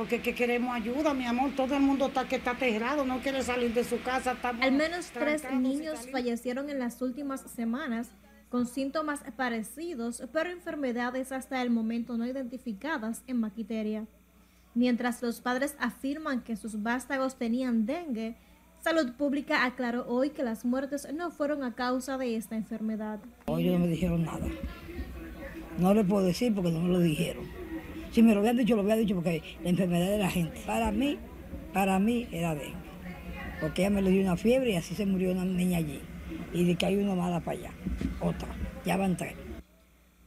porque que queremos ayuda, mi amor. Todo el mundo está que está aterrado, no quiere salir de su casa. Al menos tres niños fallecieron en las últimas semanas con síntomas parecidos, pero enfermedades hasta el momento no identificadas en Maquiteria. Mientras los padres afirman que sus vástagos tenían dengue, Salud Pública aclaró hoy que las muertes no fueron a causa de esta enfermedad. Hoy no me dijeron nada. No le puedo decir porque no me lo dijeron. Si me lo habían dicho, lo había dicho porque la enfermedad de la gente. Para mí, para mí era dengue. Porque ella me le dio una fiebre y así se murió una niña allí. Y de que hay una mala para allá. Otra. Ya van tres.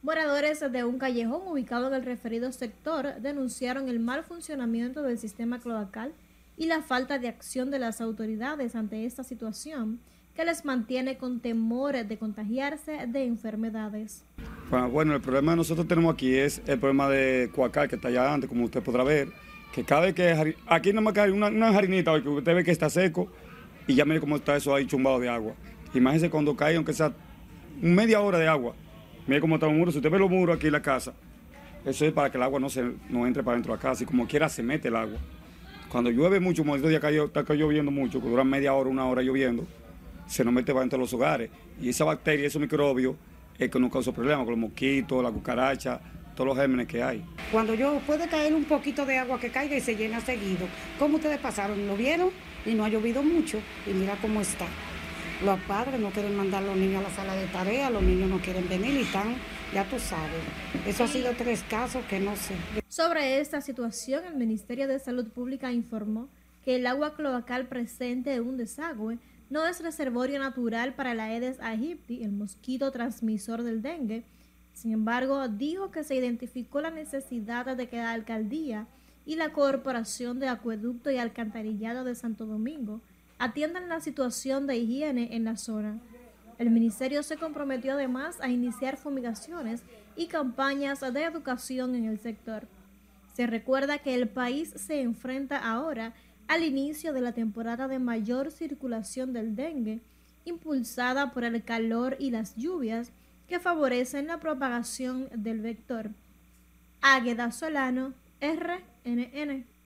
Moradores de un callejón ubicado en el referido sector denunciaron el mal funcionamiento del sistema cloacal y la falta de acción de las autoridades ante esta situación que les mantiene con temores de contagiarse de enfermedades. Bueno, el problema que nosotros tenemos aquí es el problema de Coacal, que está allá antes, como usted podrá ver, que cada vez que aquí no me cae una, jarinita, que usted ve que está seco, y ya mire cómo está eso ahí chumbado de agua. Imagínese cuando cae, aunque sea media hora de agua, mire cómo está un muro, si usted ve los muros aquí en la casa, eso es para que el agua no, se, no entre para dentro de la casa, y como quiera se mete el agua. Cuando llueve mucho, como estos días está lloviendo mucho, que dura media hora, una hora lloviendo, se nos mete para dentro de los hogares. Y esa bacteria, esos microbios, es que nos causa problemas con los mosquitos, la cucaracha, todos los gérmenes que hay. Cuando yo puede caer un poquito de agua que caiga y se llena seguido. ¿Cómo ustedes pasaron? ¿Lo vieron? Y no ha llovido mucho. Y mira cómo está. Los padres no quieren mandar a los niños a la sala de tarea, los niños no quieren venir y están ya tú sabes. Eso ha sido tres casos que no sé. Sobre esta situación, el Ministerio de Salud Pública informó que el agua cloacal presente en un desagüe no es reservorio natural para la Aedes aegypti, el mosquito transmisor del dengue. Sin embargo, dijo que se identificó la necesidad de que la alcaldía y la Corporación de Acueducto y Alcantarillado de Santo Domingo atiendan la situación de higiene en la zona. El ministerio se comprometió además a iniciar fumigaciones y campañas de educación en el sector. Se recuerda que el país se enfrenta ahora al inicio de la temporada de mayor circulación del dengue, impulsada por el calor y las lluvias que favorecen la propagación del vector. Águeda Solano, RNN.